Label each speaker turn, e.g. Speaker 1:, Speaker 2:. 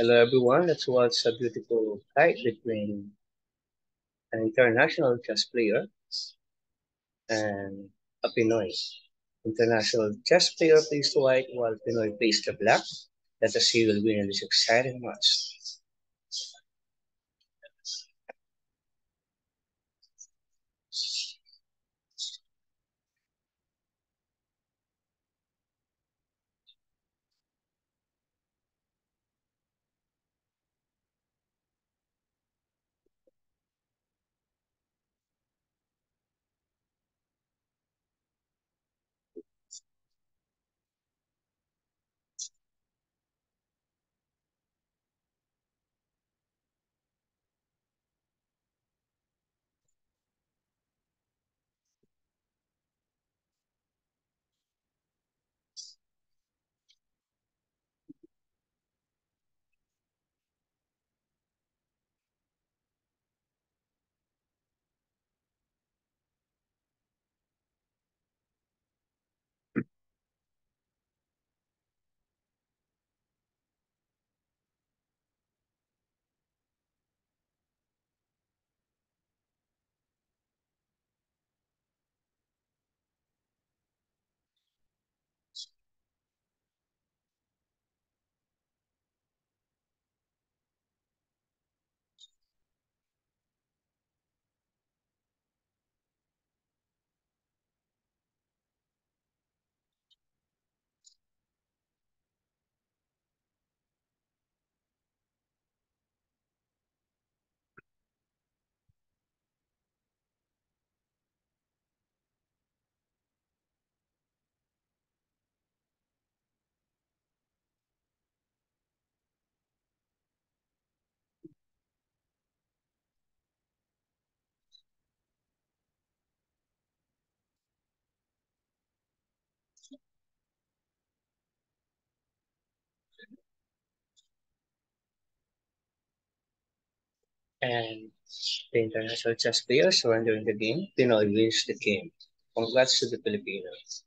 Speaker 1: Hello everyone, let's watch a beautiful fight between an international chess player and a Pinoy. International chess player plays the white while Pinoy plays the black. Let us see who will win in this exciting match. And the international chess players surrendering the game, they Pinoy wins the game. Congrats to the Filipinos.